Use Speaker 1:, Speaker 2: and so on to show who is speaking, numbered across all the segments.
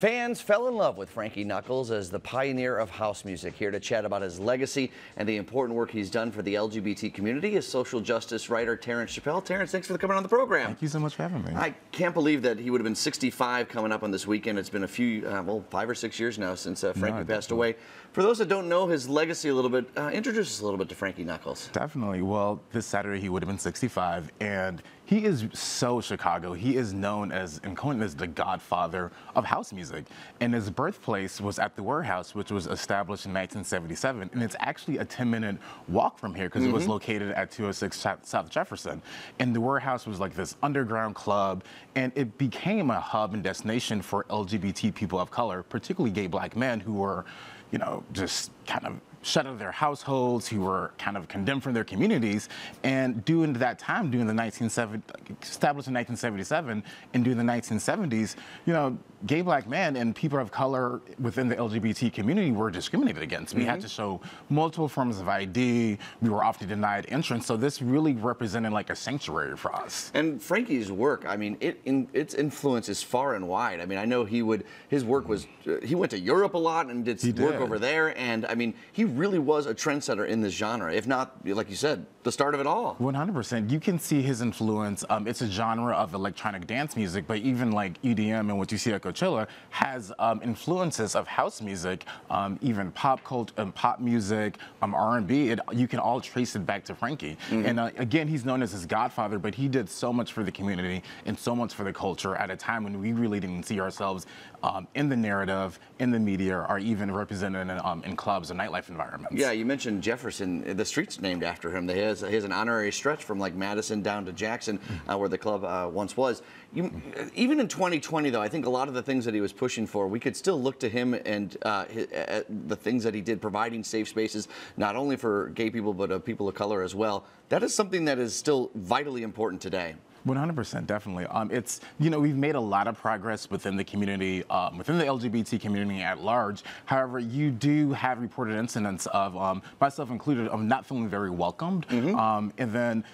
Speaker 1: Fans fell in love with Frankie Knuckles as the pioneer of house music. Here to chat about his legacy and the important work he's done for the LGBT community is social justice writer Terrence Chappell. Terrence, thanks for coming on the program.
Speaker 2: Thank you so much for having me.
Speaker 1: I can't believe that he would have been 65 coming up on this weekend. It's been a few, uh, well, five or six years now since uh, Frankie no, passed away. For those that don't know his legacy a little bit, uh, introduce us a little bit to Frankie Knuckles.
Speaker 2: Definitely. Well, this Saturday he would have been 65, and he is so Chicago. He is known as and coined as the godfather of house music. And his birthplace was at the Warehouse, which was established in 1977. And it's actually a 10 minute walk from here because mm -hmm. it was mm-hmm. located at 206 South Jefferson. And the Warehouse was like this underground club. And it became a hub and destination for LGBT people of color, particularly gay black men who were, you know, just kind of shut out of their households, who were kind of condemned from their communities. And during that time, during the 1970, established in 1977, and during the 1970s, you know, gay black men and people of color within the LGBT community were discriminated against. Mm -hmm. We had mm-hmm. to show multiple forms of ID. We were often denied entrance. So this really represented like a sanctuary for us.
Speaker 1: And Frankie's work, I mean, it in, its influence is far and wide. I mean, I know he would, his work was, uh, he went to Europe a lot and did, did work over there. And I mean, he really was a trendsetter in this genre, if not, like you said, the start of it all.
Speaker 2: 100%. You can see his influence. Um, it's a genre of electronic dance music, but even like EDM and what you see at Coachella has um, influences of house music, um, even pop culture, and um, pop music, um, R&B. you can all trace it back to Frankie. Mm -hmm. And uh, again, he's known as his godfather, but he did so much for the community and so much for the culture at a time when we really didn't see ourselves um, in the narrative, in the media, or even represented in, in clubs and nightlife environments.
Speaker 1: Yeah, you mentioned Jefferson. The street's named after him. He has, he has an honorary stretch from like Madison down to Jackson, uh, where the club uh, once was. You, even in 2020, though, I think a lot of the things that he was pushing for, we could still look to him and uh, his, uh, the things that he did, providing safe spaces, not only for gay people, but uh, people of color as well. That is something that is still vitally important today.
Speaker 2: 100%, definitely. Um, it's, you know, we've made a lot of progress within the community, um, within the LGBT community at large. However, you do have reported incidents of, um, myself included, of not feeling very welcomed. Mm -hmm. and then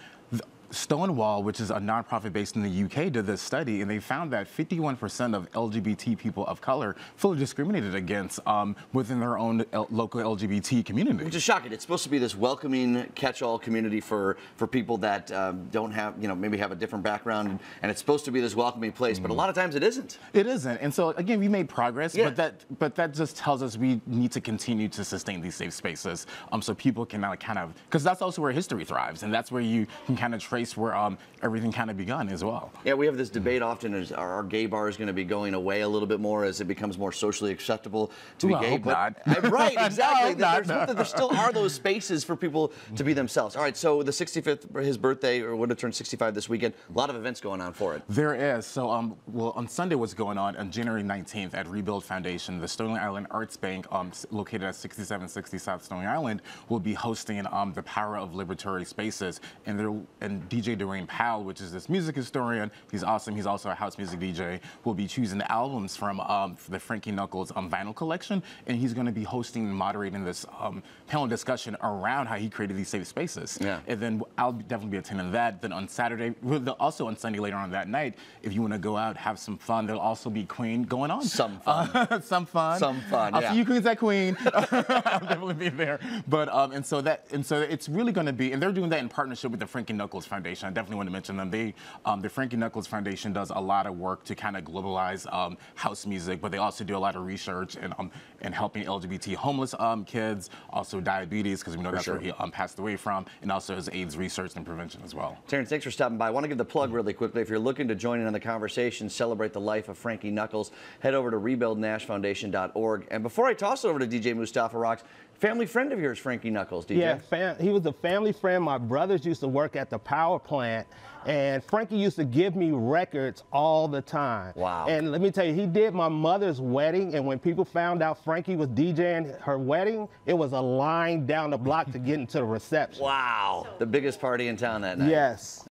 Speaker 2: Stonewall, which is a nonprofit based in the UK, did this study, and they found that 51% of LGBT people of color feel discriminated against um, within their own L local LGBT community.
Speaker 1: Which is shocking. It's supposed to be this welcoming, catch-all community for for people that um, don't have, you know, maybe have a different background, and it's supposed to be this welcoming place. Mm. But a lot of times it isn't.
Speaker 2: It isn't. And so again, we made progress, yeah. but that but that just tells us we need to continue to sustain these safe spaces, um, so people can uh, kind of because that's also where history thrives, and that's where you can kind of trace place where um, everything kind of begun as well.
Speaker 1: Yeah, we have this debate often: is our, gay bars going to be going away a little bit more as it becomes more socially acceptable to
Speaker 2: Ooh,
Speaker 1: be gay?
Speaker 2: Hope but,
Speaker 1: not. right, exactly.
Speaker 2: no,
Speaker 1: there's, no. there still are those spaces for people to be themselves. All right, so the 65th, his birthday, or would have turned 65 this weekend. A lot of events going on for it.
Speaker 2: There is. So, um, well, on Sunday, what's going on on January 19th at Rebuild Foundation, the Stony Island Arts Bank, um, located at 6760 South Stony Island, will be hosting um, the Power of Liberatory Spaces, and there and DJ Dwayne Powell which is this music historian. He's awesome. He's also a house music DJ. Will be choosing the albums from um, the Frankie Knuckles um, vinyl collection, and he's going to be hosting and moderating this um, panel discussion around how he created these safe spaces. Yeah. And then I'll definitely be attending that. Then on Saturday, also on Sunday later on that night, if you want to go out, have some fun, there'll also be Queen going on.
Speaker 1: Some fun. Uh,
Speaker 2: some fun.
Speaker 1: Some fun.
Speaker 2: I'll
Speaker 1: yeah.
Speaker 2: see you Queens at Queen. I'll definitely be there. But um, and so that and so it's really going to be, and they're doing that in partnership with the Frankie Knuckles Foundation. I definitely want to mention them. They, um, the Frankie Knuckles Foundation does a lot of work to kind of globalize um, house music, but they also do a lot of research and um, and helping LGBT homeless um, kids, also diabetes, because we know for that's sure. where he um, passed away from, and also his AIDS research and prevention as well.
Speaker 1: Terrence, thanks for stopping by. I want to give the plug really quickly. If you're looking to join in on the conversation, celebrate the life of Frankie Knuckles, head over to rebuild-foundation.org. And before I toss it over to DJ Mustafa Rocks, family friend of yours, Frankie Knuckles, DJ.
Speaker 3: Yeah, he was a family friend. My brothers used to work at the power plant, and Frankie used to give me records all the time.
Speaker 1: Wow.
Speaker 3: And let me tell you, he did my mother's wedding, and when people found out Frankie was DJing her wedding, it was a line down the block to get into the reception.
Speaker 1: Wow. The biggest party in town that night.
Speaker 3: Yes.